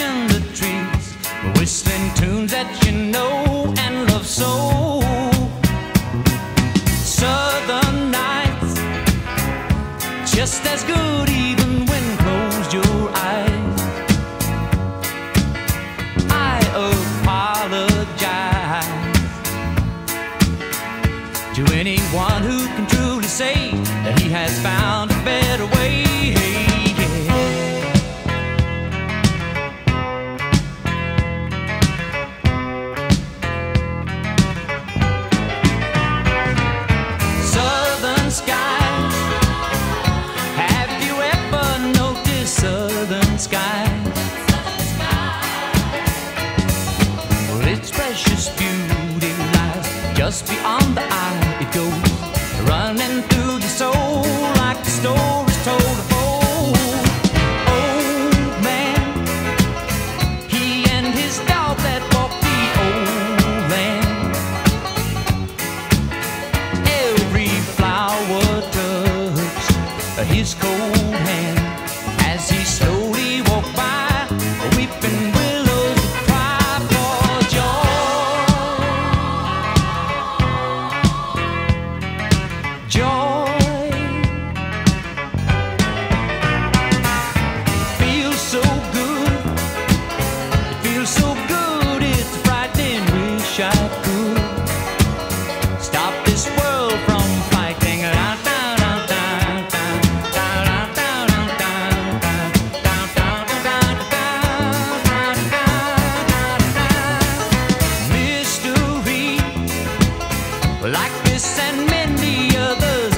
in the trees, whistling tunes that you know and love so. Southern nights, just as good even when closed your eyes. I apologize to anyone who can truly say that he has found a better. Just beyond the eye. It goes running through your soul like the stories told of old. Old man, he and his dog that walked the old land. Every flower touched his cold hand as he slowly walked by. Weeping like this and many others.